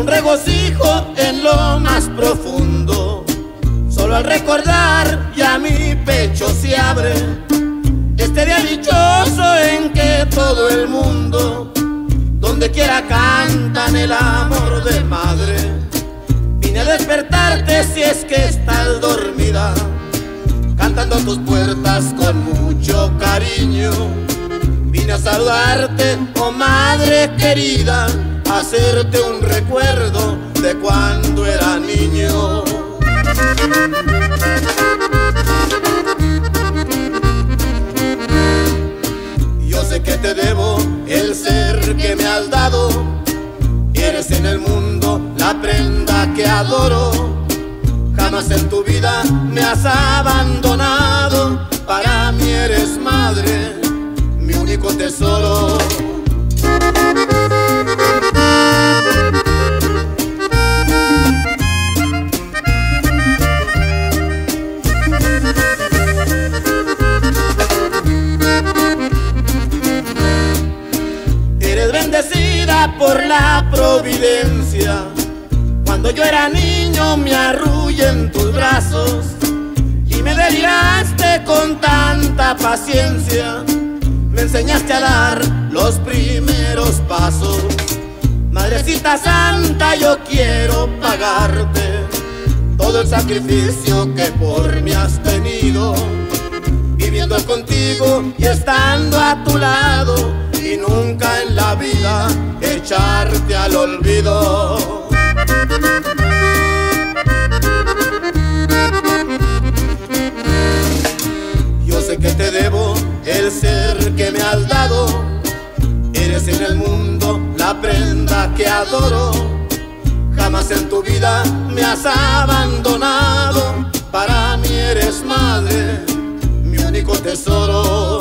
un regocijo en lo más profundo. Solo al recordar ya mi pecho se abre. Este día dichoso en que todo el mundo, donde quiera cantan el amor de madre. Vine a despertarte si es que estás dormida, cantando a tus puertas con mucho cariño. Saludarte, oh madre querida hacerte un recuerdo de cuando era niño. Yo sé que te debo el ser que me has dado. Eres en el mundo la prenda que adoro. Jamás en tu vida me has abandonado. Eres bendecida por la providencia. Cuando yo era niño me arrullé en tus brazos y me deliraste con tanta paciencia. Me enseñaste a dar los primeros pasos. Madrecita Santa, yo quiero pagarte todo el sacrificio que por mí has tenido. Viviendo contigo y estando a tu lado y nunca en la vida echarte al olvido. Yo sé que te debo el ser que me has dado. Eres en el mundo la prenda que adoro. Jamás en tu vida me has abandonado. Para mí eres madre, mi único tesoro.